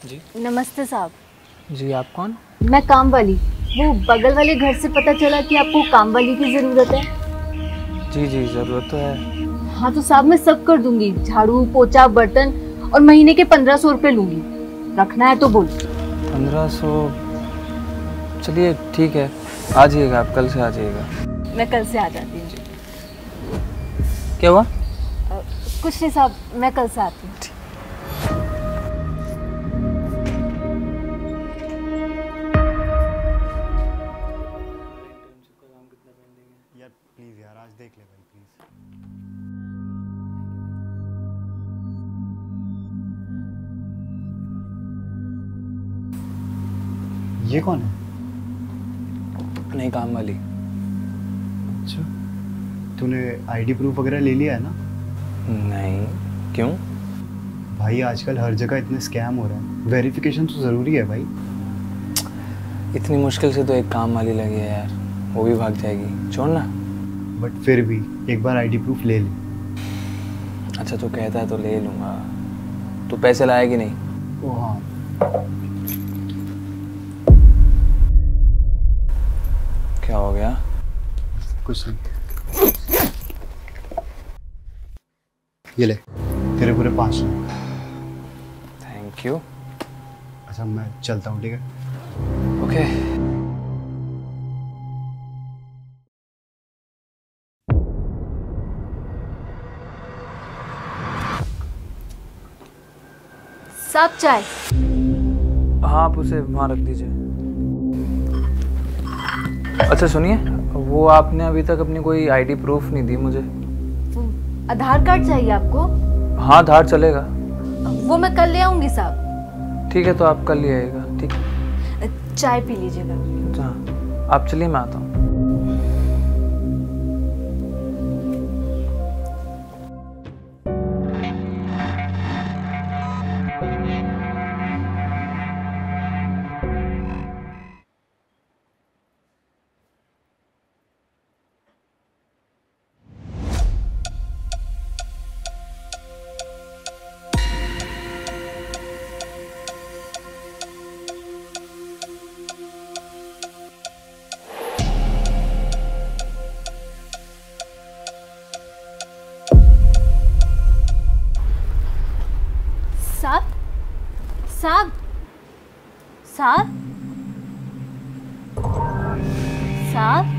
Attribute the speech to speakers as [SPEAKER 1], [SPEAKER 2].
[SPEAKER 1] जी।
[SPEAKER 2] नमस्ते साहब।
[SPEAKER 1] जी आप कौन?
[SPEAKER 2] मैं काम वाली वो बगल वाले घर से पता चला कि आपको काम वाली की ज़रूरत है?
[SPEAKER 1] जी जी ज़रूरत तो है।
[SPEAKER 2] हाँ तो साहब मैं सब कर दूँगी। झाड़ू पोछा बर्तन और महीने के पंद्रह सौ रुपये लूँगी। रखना है तो बोल।
[SPEAKER 1] पंद्रह सौ? चलिए ठीक है। आ जाइएगा आप कल से आ जाइएगा।
[SPEAKER 2] मैं कल से आ जाती हूँ
[SPEAKER 1] क्या हुआ?
[SPEAKER 2] कुछ नहीं साहब मैं कल से आती हूँ।
[SPEAKER 3] यार आज देख ले भाई प्लीज़ ये कौन है?
[SPEAKER 1] नहीं काम वाली।
[SPEAKER 3] अच्छा। तूने आईडी प्रूफ वगैरह ले लिया है ना?
[SPEAKER 1] नहीं क्यों?
[SPEAKER 3] भाई आजकल हर जगह इतने स्कैम हो रहे हैं। वेरिफिकेशन तो ज़रूरी है भाई।
[SPEAKER 1] इतनी मुश्किल से तो एक काम वाली लगी है यार वो भी भाग जाएगी। छोड़ ना
[SPEAKER 3] बट फिर भी एक बार आईडी प्रूफ ले ले।
[SPEAKER 1] अच्छा तू कहता है तो ले लूँगा। तू पैसे लाएगी नहीं?
[SPEAKER 3] ओ हाँ।
[SPEAKER 1] क्या हो गया?
[SPEAKER 3] कुछ नहीं। ये ले तेरे पूरे पाँच लाख
[SPEAKER 1] थैंक यू
[SPEAKER 3] अच्छा मैं चलता हूँ ठीक है?
[SPEAKER 1] ओके
[SPEAKER 2] साहब चाय।
[SPEAKER 1] हाँ आप उसे वहाँ रख दीजिए। अच्छा सुनिए वो आपने अभी तक अपनी कोई आईडी प्रूफ नहीं दी मुझे।
[SPEAKER 2] आधार कार्ड चाहिए आपको?
[SPEAKER 1] हाँ आधार चलेगा।
[SPEAKER 2] वो मैं कल ले आऊँगी साहब।
[SPEAKER 1] ठीक है तो आप कल ले आइएगा ठीक है?
[SPEAKER 2] चाय पी लीजिएगा।
[SPEAKER 1] हाँ आप चलिए मैं आता हूँ।
[SPEAKER 2] साहब। साहब? साहब?